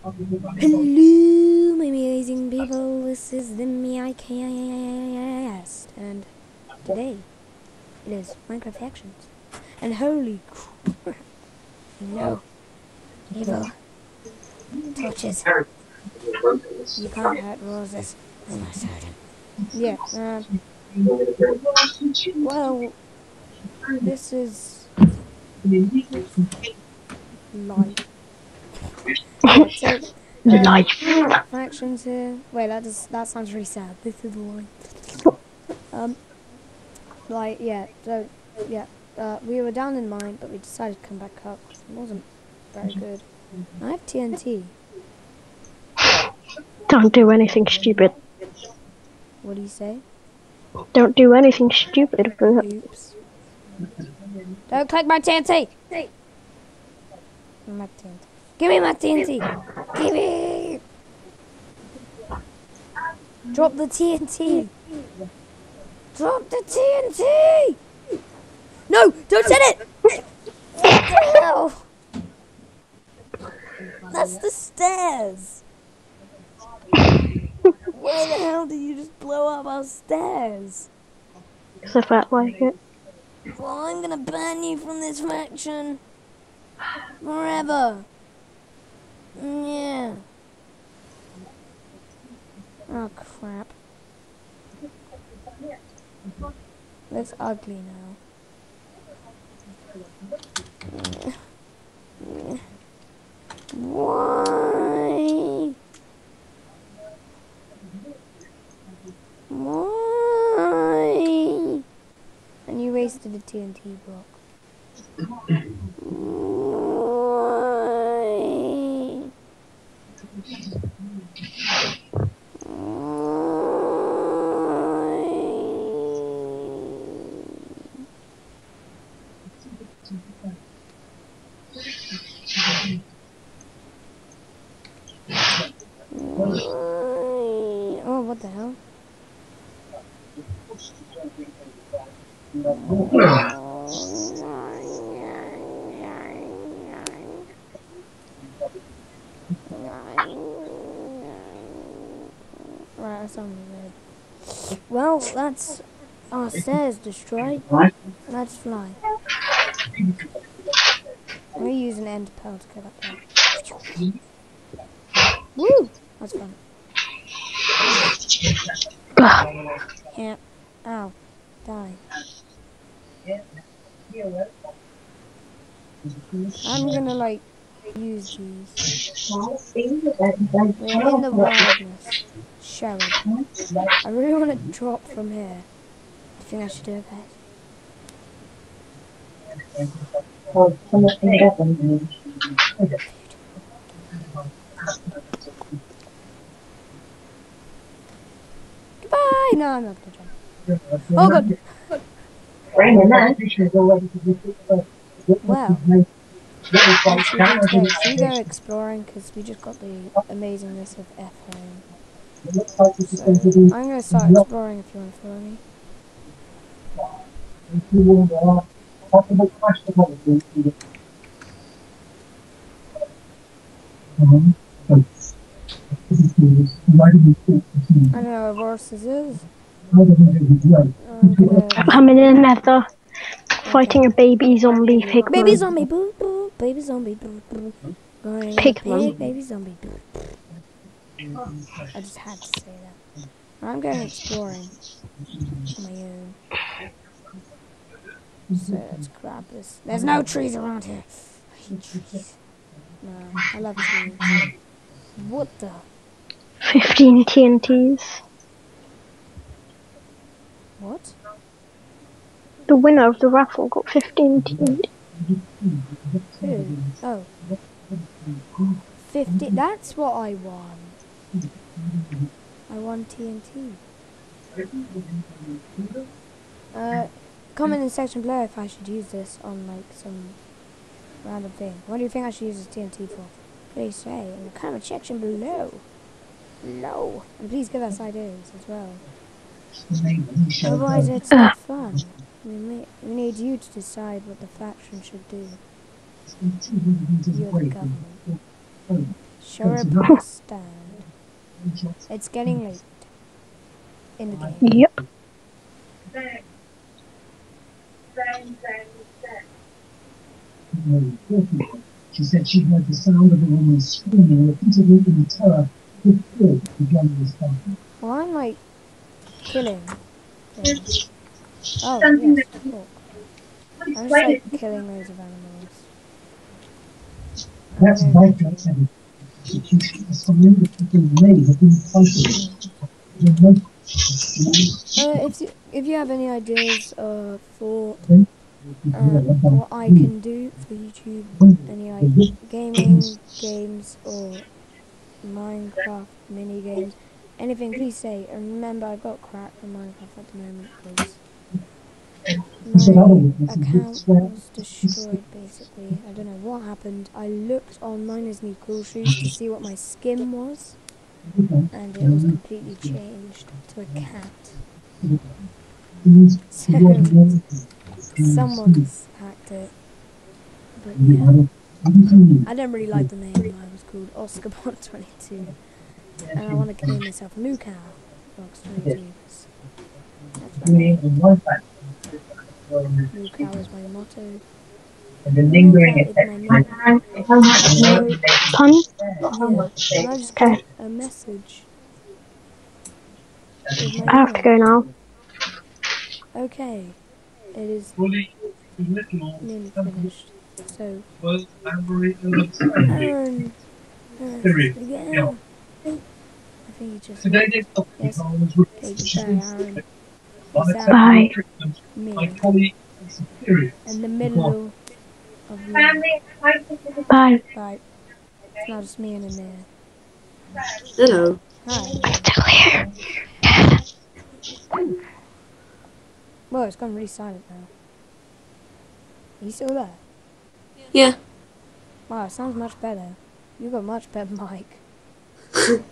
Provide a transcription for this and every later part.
Hello, my amazing people. This is the Madcast, and today it is Minecraft Factions. And holy crap! No, evil torches. You can't hurt roses. I must hurt him. Yeah. Uh, well, this is life. So, Life. Factions here. Wait, that does, that sounds really sad. This is the why. Um, like yeah. So yeah, uh, we were down in mine, but we decided to come back up. 'cause It wasn't very good. I have TNT. Don't do anything stupid. What do you say? Don't do anything stupid. But Oops. Don't click my TNT. My TNT. Give me my TNT. Give me. Drop the TNT. Drop the TNT. No, don't set it. No. That's the stairs. Why the hell did you just blow up our stairs? because I felt like it. Well, I'm gonna ban you from this faction forever. Yeah. Oh crap. Looks ugly now. Why? Why? And you wasted a TNT block. Why? Why? Why? Oh, what the hell? That's on. Well, that's our stairs destroyed. Let's fly. Gonna use an end pearl to get up there. Woo! That's fun. Yeah. Ow. Die. I'm gonna like use these. We're in the wilderness. Sharon. I really want to drop from here. Do you think I should do it, guys? Goodbye! No, I'm not gonna jump. Oh god! Wow. Actually, let's go. Should we go exploring? Because we just got the amazingness of F home. So, I'm gonna start exploring if you want to follow me. I don't know where horse this is. I'm. I'm in the nether fighting a baby zombie pigman. Baby zombie, boo boo. Baby zombie, boo boo. Going Pigman. big baby zombie, boo. I just had to say that. I'm going exploring on my own. So let's grab this. There's no trees around here. I hate trees. No, I love trees. What the? 15 TNTs. What? The winner of the raffle got 15 TNT. Who? Oh. 50. That's what I want. I want TNT. Uh, comment in section below if I should use this on like some random thing. What do you think I should use this TNT for? Please say in the comment section below. No. And please give us ideas as well. Otherwise it's not fun. We, may, we need you to decide what the faction should do. You're the government. Show her a stand. It's getting late in the game. Yep. She said she heard the sound of a woman screaming repeatedly in terror. With fear began to start. Well, I'm like killing things. Oh, yes, look. I'm just like killing loads of animals. That's vital evidence. Execution is something that people may have been fighting. The most Uh, if you, if you have any ideas uh, for um, what I can do for YouTube, any like gaming games or Minecraft mini games, anything, please say. And remember, I've got crack for Minecraft at the moment because my account was destroyed. Basically, I don't know what happened. I looked on Miners Need Cool Shoes to see what my skin was, and it was completely changed to a cat. So someone's hacked it. But yeah. I don't really like the name. I was called OscarBot22. And I want to name myself New Cow Fox 22. That's my name. New Cow is my motto. And the lingering Cow is my effect. Pun? Yeah. And I just Okay. got a message. I have to go now. Okay. It is Fully little nearly finished. So, again. I think he just Today they Yes. Okay, goodbye, Aaron. Bye. Me. My colleague is superior. In the middle of the Bye. Right. It's not just me and in there. Hello. Hi. Still here. Whoa, it's gone really silent now. Are you still there? Yeah. Wow, it sounds much better. You got much better mic.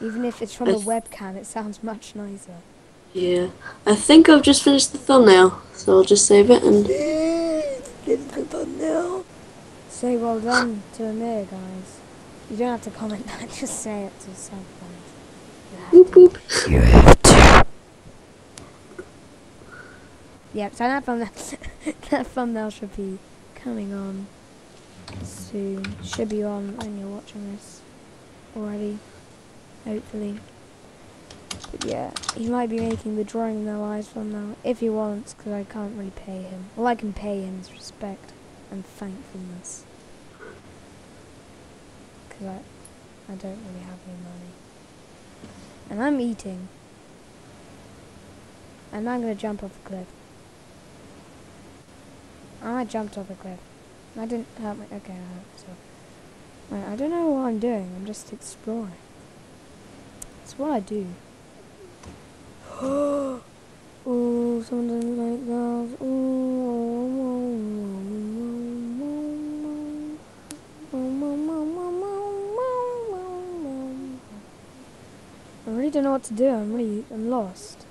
Even if it's from a webcam, it sounds much nicer. Yeah. I think I've just finished the thumbnail, so I'll just save it and. Did the thumbnail. Say well done to Amir, guys. You don't have to comment that, just say it to someone. Boop boop. Yep, so that thumbnail, that thumbnail should be coming on soon. Should be on when you're watching this already, hopefully. But yeah, he might be making the drawing no eyes thumbnail if he wants, because I can't really pay him. All I can pay him is respect and thankfulness. Because I, I don't really have any money. And I'm eating. And I'm gonna jump off a cliff. I jumped off a cliff. I didn't hurt my. Okay, I hurt myself. I don't know what I'm doing. I'm just exploring. It's what I do. Oh, someone doesn't like girls. Ooh. I really don't know what to do. I'm really, I'm lost.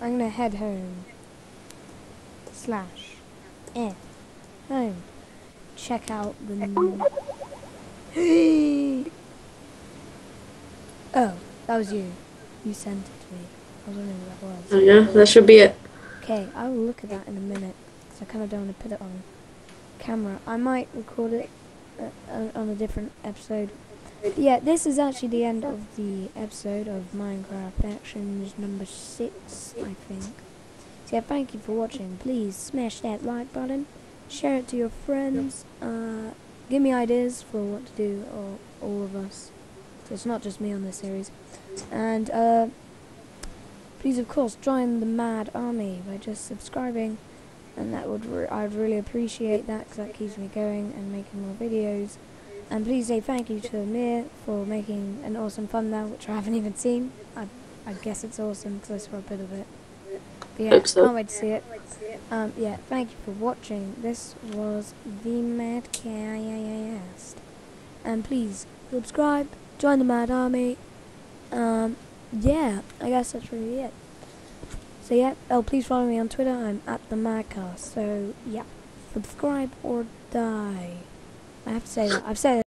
I'm gonna head home. Slash. F. Home. Check out the new. oh, that was you. You sent it to me. I was wondering what that was. Oh yeah, that should be it. Okay, I will look at that in a minute because I kind of don't want to put it on camera. I might record it uh, on- a different episode. But yeah, this is actually the end of the episode of Minecraft Factions number six, I think. So yeah, thank you for watching. Please smash that like button, share it to your friends, uh, give me ideas for what to do, or all of us. So it's not just me on this series. And uh, please, of course, join the Mad Army by just subscribing, and that would re- I'd really appreciate that because that keeps me going and making more videos. And please say thank you to Amir for making an awesome thumbnail, which I haven't even seen. I, I guess it's awesome because I saw a bit of it. But yeah, so. can't wait to see it. Um, yeah, thank you for watching. This was the Mad Cast. And please subscribe, join the Mad Army. Um, yeah, I guess that's really it. So yeah, oh please follow me on Twitter. I'm at the Madcast. So yeah, subscribe or die. I have to say that. I've said it.